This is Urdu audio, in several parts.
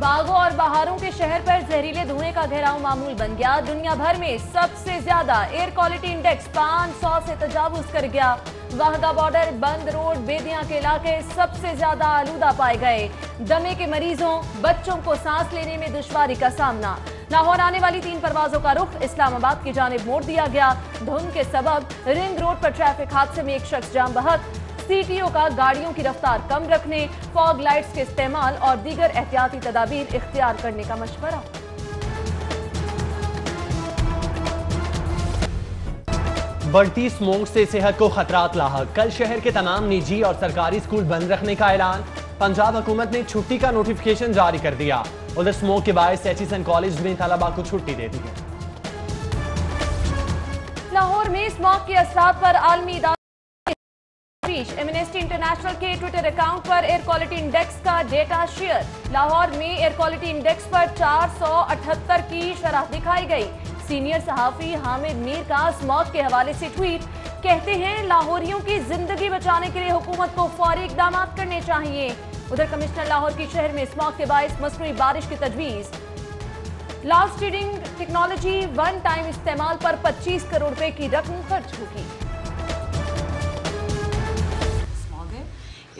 باغوں اور بہاروں کے شہر پر زہریلے دھوئیں کا گھیراؤ معمول بن گیا۔ دنیا بھر میں سب سے زیادہ ایئر کوالٹی انڈیکس پانچ سو سے تجاوز کر گیا۔ واہدہ بارڈر بند روڈ بیدیاں کے علاقے سب سے زیادہ آلودہ پائے گئے۔ دمے کے مریضوں، بچوں کو سانس لینے میں دشواری کا سامنا۔ لاہور آنے والی تین پروازوں کا رخ اسلام آباد کی جانب موڑ دیا گیا۔ دھند کے سبب رنگ روڈ پر ٹریفک حادثے میں ایک شخص جام بحق سی ٹی او کا گاڑیوں کی رفتار کم رکھنے فاگ لائٹس کے استعمال اور دیگر احتیاطی تدابیر اختیار کرنے کا مشورہ۔ بڑھتی سموک سے صحت کو خطرات لاحق۔ کل شہر کے تمام نجی اور سرکاری سکول بند رکھنے کا اعلان۔ پنجاب حکومت نے چھٹی کا نوٹیفیکیشن جاری کر دیا۔ ادھر سموک کے باعث ایچیسن کالج میں طلبہ کو چھٹی دے دی ہے لاہور میں سموک کے اثرات پر عالمی اداروں ایمنسٹی انٹرنیشنل کے ٹویٹر اکاؤنٹ پر ایئر کوالٹی انڈیکس کا ڈیٹا شیئر لاہور میں ایئر کوالٹی انڈیکس پر چار سو اٹھتر کی شرح دکھائی گئی. سینئر صحافی حامد میر کا سموک کے حوالے سے ٹویٹ کہتے ہیں لاہوریوں کی زندگی بچانے کے لیے حکومت کو فوری اقدامات کرنے چاہیے. ادھر کمشنر لاہور کی شہر میں سموک کے باعث مصنوعی بارش کی تجویز. Cloud seeding technology one time استعمال پر پچیس کروڑ روپے کی رقم خرچ ہوگی.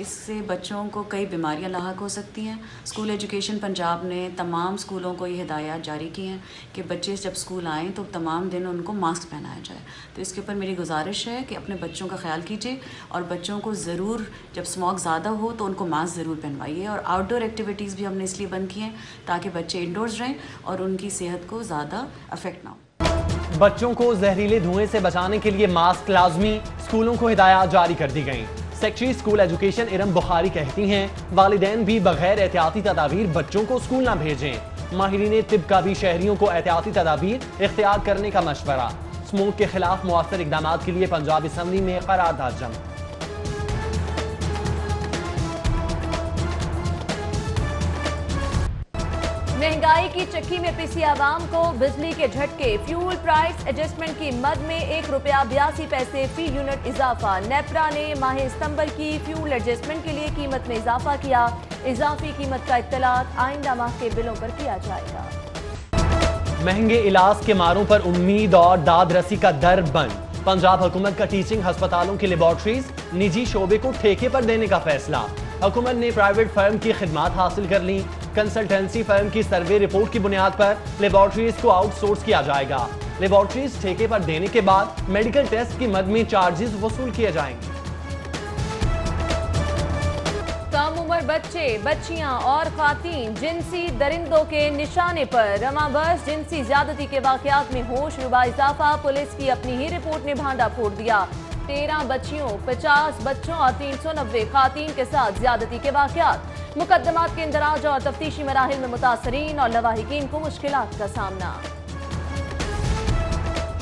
اس سے بچوں کو کئی بیماریاں لاحق ہو سکتی ہیں۔ اسکول ایجوکیشن پنجاب نے تمام اسکولوں کو یہ ہدایات جاری کی ہیں کہ بچے جب اسکول آئیں تو تمام دن ان کو ماسک پہنایا جائے۔ تو اس کے اوپر میری گزارش ہے کہ اپنے بچوں کا خیال کیجیے اور بچوں کو ضرور جب اسموک زیادہ ہو تو ان کو ماسک ضرور پہنوائیے اور آؤٹ ڈور ایکٹیویٹیز بھی ہم نے اس لیے بند کی ہیں تاکہ بچے انڈورز رہیں اور ان کی صحت کو زیادہ افیکٹ نہ ہو۔ بچوں کو زہریلے دھوئیں سے بچانے کے لیے ماسک لازمی اسکولوں کو ہدایات جاری کر دی گئیں۔ Secretary school education Iram Bukhari کہتی ہیں، والدین بھی بغیر احتیاطی تدابیر بچوں کو اسکول نہ بھیجیں۔ ماہرین طب کا بھی شہریوں کو احتیاطی تدابیر اختیار کرنے کا مشورہ۔ سموک کے خلاف مؤثر اقدامات کے لیے پنجاب اسمبلی میں قرارداد جمع۔ مہنگائی کی چکی میں پیسی عوام کو بجلی کے جھٹکے فیول پرائس ایڈجسٹمنٹ کی مد میں ایک روپیہ بیاسی پیسے فی یونٹ اضافہ۔ نیپرا نے ماہ ستمبر کی فیول ایڈجسٹمنٹ کے لیے قیمت میں اضافہ کیا۔ اضافی قیمت کا اطلاعات آئندہ ماہ کے بلوں پر کیا جائے گا۔ مہنگے علاج کے ماروں پر امید اور داد رسی کا در بند۔ پنجاب حکومت کا ٹیچنگ ہسپتالوں کی لیبارٹریز نجی شعبے کو ٹھیکے پر دینے کا فیصلہ۔ حکومت نے پرائیویٹ فرم کی خدمات حاصل کر لی کنسلٹنسی فرم کی سروے رپورٹ کی بنیاد پر لیبارٹریز کو آؤٹ سورس کیا جائے گا۔ لیبارٹریز ٹھیکے پر دینے کے بعد میڈیکل ٹیسٹ کی مد میں چارجز وصول کیے جائیں۔ گے کم عمر بچے، بچیاں اور خواتین جنسی درندوں کے نشانے پر رما بس۔ جنسی زیادتی کے واقعات میں ہوش ربا اضافہ۔ پولیس کی اپنی ہی رپورٹ نے بھانڈا پھوڑ دیا۔ تیرہ بچیوں، پچاس بچوں اور تین سو نوے خواتین کے ساتھ زیادتی کے واقعات۔ مقدمات کے اندراج اور تفتیشی مراحل میں متاثرین اور لواحقین کو مشکلات کا سامنا۔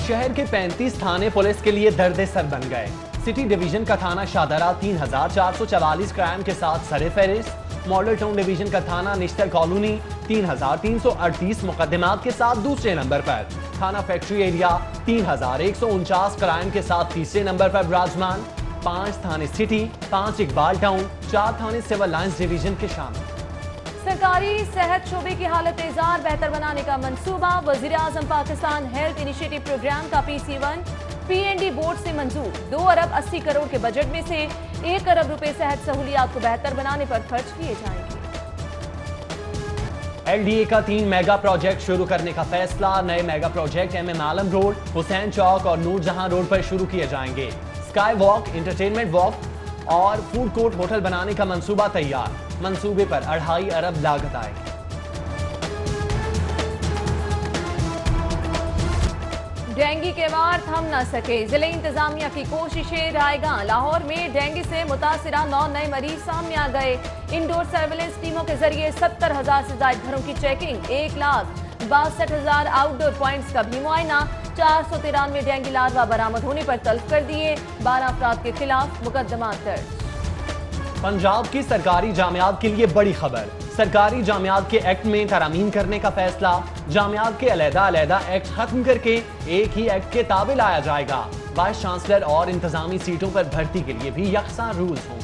شہر کے پینتیس تھانے پولیس کے لیے درد سر بن گئے۔ سٹی ڈویژن کا تھانہ شادرہ تین ہزار چار سو چوالیس کرائم کے ساتھ سر فہرست۔ ماڈل ٹاؤن ڈویژن کا تھانہ نشتر کالونی تین ہزار تین سو اڑتیس مقدمات کے ساتھ دوسرے نمبر پر۔ تھانہ فیکٹری ایریا تین ہزار ایک سو انچاس کرائم کے ساتھ تیسرے نمبر پر براجمان۔ پانچ تھانے سٹی پانچ اقبال ٹاؤن چار تھانے سیول لائنز ڈویژن کے شامل۔ سرکاری صحت شعبے کی حالت اظہار بہتر بنانے کا منصوبہ وزیر اعظم پاکستان ہیلتھ انیشیٹو پروگرام کا P C one P N D board سے منظور۔ دو ارب اسی کروڑ کے بجٹ میں سے ایک ارب روپے صحت سہولیات کو بہتر بنانے پر خرچ کیے جائیں گے۔ ایل ڈی اے کا تین میگا پروجیکٹ شروع کرنے کا فیصلہ۔ نئے mega project M M Alam road Hussain chowk اور نور جہاں روڈ پر شروع کیے جائیں گے۔ سکائی واک انٹرٹینمنٹ واک اور فوڈ کورٹ ہوٹل بنانے کا منصوبہ تیار۔ منصوبے پر اڑھائی ارب لاگت آئے۔ گی ڈینگی کے وار تھم نہ سکے۔ ضلع انتظامیہ کی کوششیں رائے گاں۔ لاہور میں ڈینگی سے متاثرہ نو نئے مریض سامنے آ گئے۔ انڈور سرویلنس ٹیموں کے ذریعے ستر ہزار سے زائد گھروں کی چیکنگ۔ ایک لاکھ باسٹھ ہزار آؤٹ ڈور پوائنٹس کا بھی معائنہ۔ چار سو ترانوے ڈینگی لاروا برامد ہونے پر تلف کر دیے۔ بارہ افراد کے خلاف مقدمات درج۔ پنجاب کی سرکاری جامعات کے لیے بڑی خبر۔ سرکاری جامعات کے ایکٹ میں ترامین کرنے کا فیصلہ۔ جامعات کے علیحدہ علیحدہ ایکٹ ختم کر کے ایک ہی ایکٹ کے تابع لایا جائے گا۔ وائس چانسلر اور انتظامی سیٹوں پر بھرتی کے لیے بھی یکساں رولز ہوں۔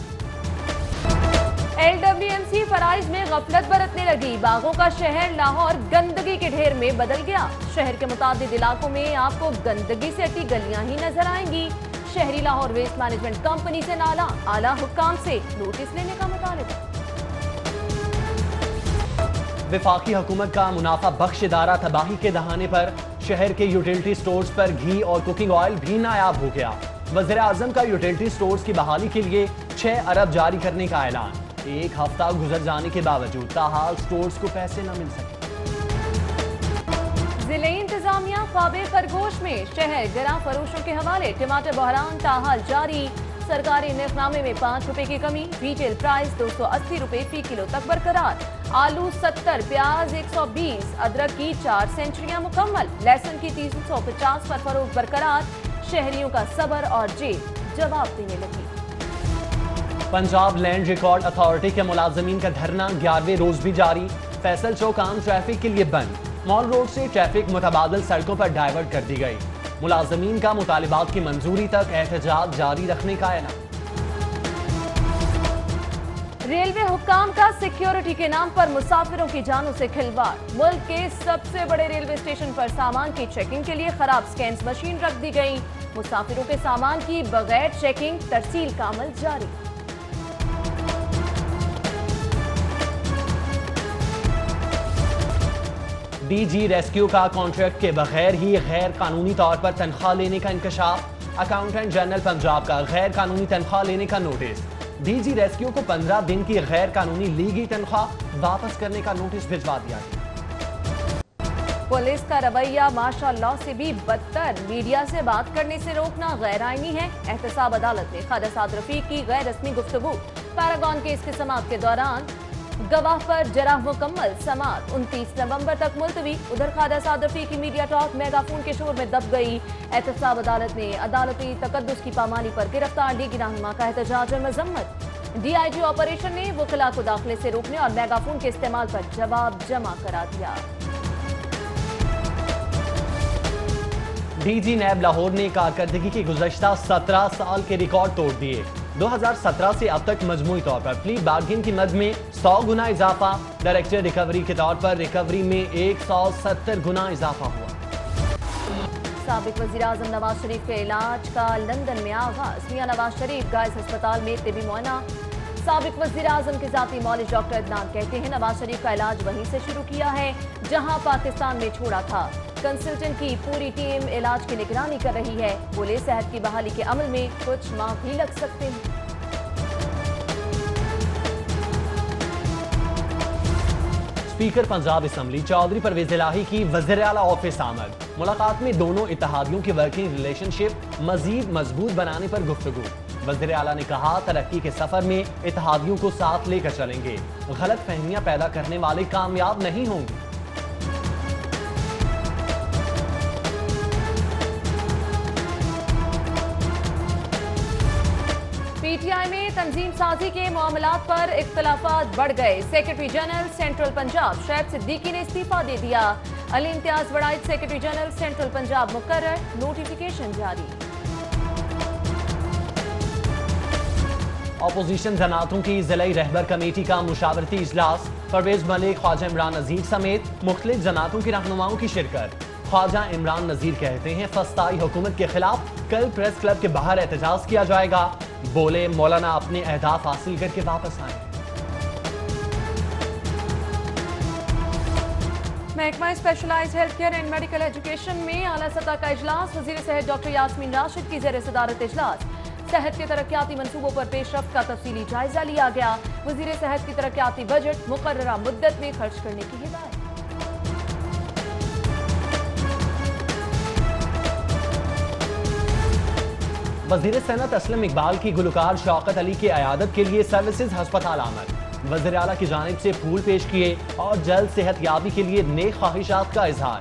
ایل ڈبلیو ایم سی فرائض میں غفلت برتنے لگی۔ باغوں کا شہر لاہور گندگی کے ڈھیر میں بدل گیا۔ شہر کے متعدد علاقوں میں آپ کو گندگی سے اٹی گلیاں ہی نظر آئیں گی۔ شہری لاہور ویسٹ مینجمنٹ کمپنی سے نالا۔ اعلیٰ حکام سے نوٹس لینے کا مطالبہ۔ وفاقی حکومت کا منافع بخش ادارہ تباہی کے دہانے پر شہر کے یوٹیلٹی سٹورز پر گھی اور کوکنگ آئل بھی نایاب ہو گیا۔ وزیر اعظم کا یوٹیلٹی سٹورز کی بحالی کے لیے چھ ارب جاری کرنے کا اعلان۔ ایک ہفتہ گزر جانے کے باوجود تاحال سٹورز کو پیسے نہ مل سکے۔ ضلع انتظامیہ خواب خرگوش میں شہر گراں فروشوں کے حوالے ٹماٹر بحران تاحال جاری۔ سرکاری نرخ نامے میں پانچ روپے کی کمی، ریٹیل پرائز دو سو اسی روپے فی کلو تک برقرار۔ آلو ستر، پیاز ایک سو بیس، ادرک کی چار سینچریاں مکمل، لہسن کی تین سو پچاس پر فروغ برقرار۔ شہریوں کا صبر اور جیب جواب دینے لگی۔ پنجاب لینڈ ریکارڈ اتھارٹی کے ملازمین کا دھرنا گیارہویں روز بھی جاری۔ فیصل چوک عام ٹریفک کے لیے بند۔ مال روڈ سے ٹریفک متبادل سڑکوں پر ڈائیورٹ کر دی گئی۔ ملازمین کا مطالبات کی منظوری تک احتجاج جاری رکھنے کا اعلان۔ ریلوے حکام کا سیکیورٹی کے نام پر مسافروں کی جانوں سے کھلواڑ ملک کے سب سے بڑے ریلوے اسٹیشن پر سامان کی چیکنگ کے لیے خراب سکینز مشین رکھ دی گئی مسافروں کے سامان کی بغیر چیکنگ ترسیل کا عمل جاری۔ ڈی جی ریسکیو کا کانٹریکٹ کے بغیر ہی غیر قانونی طور پر تنخواہ لینے کا انکشاف۔ اکاؤنٹنٹ جنرل پنجاب کا غیر قانونی تنخواہ لینے کا نوٹس ڈی جی ریسکیو کو پندرہ دن کی غیر قانونی لی گئی تنخواہ واپس کرنے کا نوٹس بھجوا دیا گیا۔ پولیس کا رویہ ماشاء اللہ سے بھی بدتر۔ میڈیا سے بات کرنے سے روکنا غیر آئینی ہے۔ احتساب عدالت میں خواجہ رفیق کی غیر رسمی گفتگو۔ پیراگون کیس کی سماعت کے دوران گواہ پر جرح مکمل سماعت۔ انتیس نومبر تک ملتوی ادھر خواجہ سعد کی میڈیا ٹاک میگا فون کے شور میں دب گئی۔ احتساب عدالت نے عدالتی تقدس کی پامانی پر گرفتار ڈی کی رہنما کا احتجاج اور مذمت۔ ڈی آئی جی آپریشن نے وکلا کو داخلے سے روکنے اور میگا فون کے استعمال پر جواب جمع کرا دیا۔ ڈی جی نیب لاہور نے کارکردگی کے گزشتہ سترہ سال کے ریکارڈ توڑ دیے۔ دو ہزار سترہ سے اب تک مجموعی طور پر پلی بارگن کی مد میں سو گنا اضافہ، ڈائریکٹر ریکوری کے طور پر ریکوری میں ایک سو ستر گنا اضافہ ہوا۔ سابق وزیراعظم نواز شریف کے علاج کا لندن میں آغاز۔ میاں نواز شریف گائز ہسپتال میں طبی معائنہ۔ سابق وزیر اعظم کے ذاتی مولج ڈاکٹر عدنان کہتے ہیں نواز شریف کا علاج وہیں سے شروع کیا ہے، جہاں پاکستان میں چھوڑا تھا۔ کنسلٹنٹ کی پوری ٹیم علاج کی نگرانی کر رہی ہے۔ بولے صحت کی بحالی کے عمل میں کچھ ماہ بھی لگ سکتے ہیں۔ اسپیکر پنجاب اسمبلی چودھری پرویز الہی کی وزیر اعلیٰ آفس آمد۔ ملاقات میں دونوں اتحادیوں کی ورکنگ ریلیشن شپ مزید مضبوط بنانے پر گفتگو۔ وزیر اعلیٰ نے کہا، ترقی کے سفر میں اتحادیوں کو ساتھ لے کر چلیں گے۔ غلط فہمیاں پیدا کرنے والے کامیاب نہیں ہوں گے۔ پی ٹی آئی میں تنظیم سازی کے معاملات پر اختلافات بڑھ گئے۔ سیکرٹری جنرل سینٹرل پنجاب شاید صدیقی نے استعفیٰ دے دیا۔ Ali Imtiaz Warraich secretary general central Punjab مقرر، نوٹیفیکیشن جاری۔ اپوزیشن جناتوں کی ضلعی رہبر کمیٹی کا مشاورتی اجلاس، پرویز ملک خواجہ عمران نذیر سمیت مختلف جناتوں کی رہنماؤں کی شرکت۔ خواجہ عمران نذیر کہتے ہیں فسطائی حکومت کے خلاف کل پریس کلب کے باہر احتجاج کیا جائے گا۔ بولے مولانا اپنے اہداف حاصل کر کے واپس آئیں۔ محکمہ specialized health care and medical education میں اعلیٰ سطح کا اجلاس، وزیر صحت ڈاکٹر یاسمین راشد کی زیر صدارت اجلاس۔ صحت کے ترقیاتی منصوبوں پر پیش رفت کا تفصیلی جائزہ لیا گیا۔ وزیر صحت کی ترقیاتی بجٹ مقررہ مدت میں خرچ کرنے کی ہدایت۔ وزیر صنعت اسلم اقبال کی گلوکار شوقت علی کی عیادت کے لیے سروسز ہسپتال آمد۔ وزیر اعلیٰ کی جانب سے پھول پیش کیے اور جلد صحت یابی کے لیے نیک خواہشات کا اظہار۔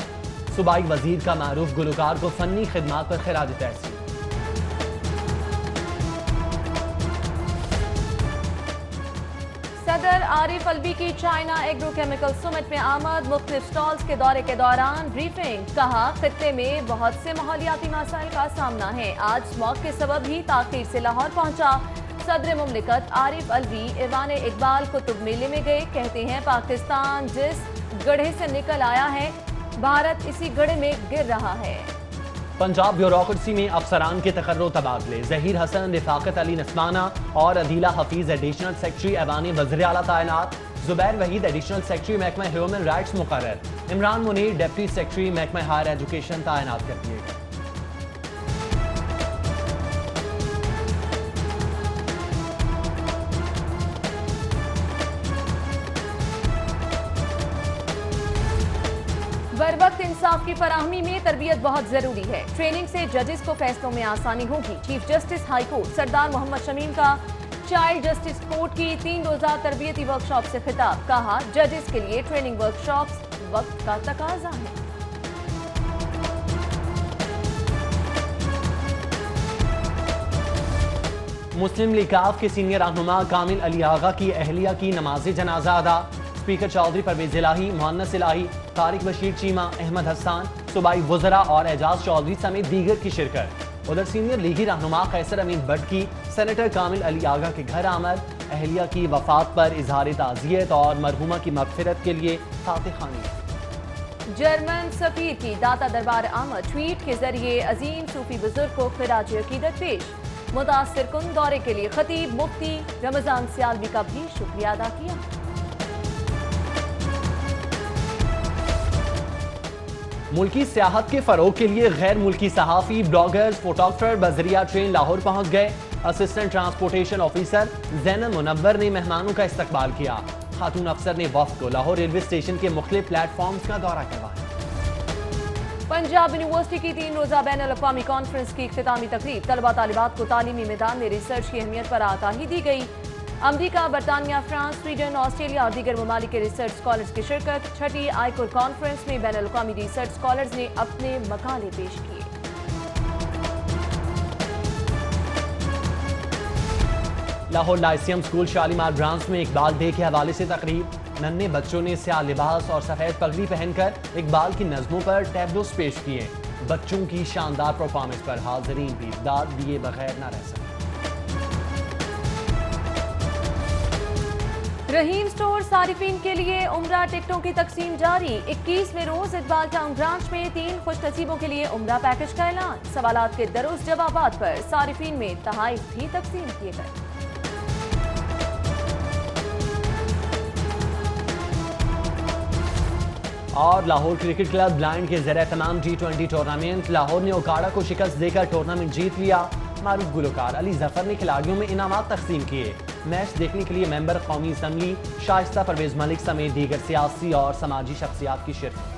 صوبائی وزیر کا معروف گلوکار کو فنی خدمات پر خراج تحسین عارف الوی کی چائنا ایگرو کیمیکل سمٹ میں آمد، مختلف سٹالز کے دورے کے دوران بریفنگ کہا، خطے میں بہت سے ماحولیاتی مسائل کا سامنا ہے۔ آج اسموک کے سبب ہی تاخیر سے لاہور پہنچا۔ صدر مملکت عارف الوی ایوان اقبال قطب میلے میں گئے۔ کہتے ہیں، پاکستان جس گڑھے سے نکل آیا ہے، بھارت اسی گڑھے میں گر رہا ہے۔ پنجاب بیوروکریسی میں افسران کے تقرر و تبادلے۔ ظہیر حسن، رفاقت علی نسمانہ اور عدیلہ حفیظ ایڈیشنل سیکٹری ایوان وزیر اعلیٰ تعینات۔ زبیر وحید ایڈیشنل سیکٹری محکمہ ہیومن رائٹس مقرر۔ عمران منیر ڈیپٹی سیکٹری محکمہ ہائر ایجوکیشن تعینات کر دیے گئے انصاف کی فراہمی میں تربیت بہت ضروری ہے۔ ٹریننگ سے ججز کو فیصلوں میں آسانی ہوگی۔ چیف جسٹس ہائی کورٹ سردار محمد شمیم کا چائلڈ جسٹس کورٹ کی تین روزہ تربیتی ورکشاپ سے خطاب۔ کہا ججز کے لیے ٹریننگ ورکشاپس وقت کا تقاضا ہے۔ مسلم لیکاف کے سینئر رہنما کامل علی آغا کی اہلیہ کی نماز جنازہ ادا۔ اسپیکر چودھری پرویز الہی مہنس الہی طارق بشیر چیمہ احمد حسان صوبائی وزراء اور اعجاز چودھری سمیت دیگر کی شرکت۔ ادھر سینئر لیگی رہنما قیصر امین بٹ کی سینیٹر کامل علی آغا کے گھر آمد، اہلیہ کی وفات پر اظہار تعزیت اور مرحومہ کی مغفرت کے لیے فاتح خانی۔ جرمن سفیر کی داتا دربار آمد، ٹویٹ کے ذریعے عظیم صوفی بزرگ کو خراج عقیدت پیش۔ متاثر کن دورے کے لیے خطیب مفتی رمضان سیالوی کا بھی شکریہ ادا کیا۔ ملکی سیاحت کے فروغ کے لیے غیر ملکی صحافی بلاگرز فوٹوگرافر بذریعہ ٹرین لاہور پہنچ گئے۔ Assistant transportation officer Zainab Munawar نے مہمانوں کا استقبال کیا۔ خاتون افسر نے وفد کو لاہور ریلوے اسٹیشن کے مختلف پلیٹ فارمز کا دورہ کروایا پنجاب یونیورسٹی کی تین روزہ بین الاقوامی کانفرنس کی اختتامی تقریب، طلبہ طالبات کو تعلیمی میدان میں ریسرچ کی اہمیت پر آگاہی دی گئی۔ امریکہ، برطانیہ، فرانس، سویڈن، آسٹریلیا، اور دیگر ممالک کے ریسرچ سکالرز کی شرکت، چھٹی آئیکور کانفرنس میں بین الاقوامی ریسرچ سکالرز نے اپنے مقالے پیش کیے۔ Lahore lyceum school Shalimar branch میں اقبال ڈے کے حوالے سے تقریب۔ ننے بچوں نے سیاہ لباس اور سفید پگڑی پہن کر اقبال کی نظموں پر ٹیبلوز پیش کیے۔ بچوں کی شاندار پرفارمنس پر حاضرین بھی داد دیے بغیر نہ رہ سکے۔ رحیم سٹور صارفین کے لیے عمرہ ٹکٹوں کی تقسیم جاری۔ اکیسویں روز اقبال ٹاؤن برانچ میں تین خوش نصیبوں کے لیے عمرہ پیکج کا اعلان۔ سوالات کے درست جوابات پر صارفین میں تحائف بھی تقسیم کیے گئے۔ اور لاہور کرکٹ کلب بلائنڈ کے زیر تمام ٹی ٹوینٹی ٹورنامنٹ لاہور نے اوکاڑا کو شکست دے کر ٹورنامنٹ جیت لیا۔ معروف گلوکار علی ظفر نے کھلاڑیوں میں انعامات تقسیم کیے۔ میچ دیکھنے کے لیے ممبر قومی اسمبلی، شائستہ پرویز ملک سمیت دیگر سیاسی اور سماجی شخصیات کی شرکت۔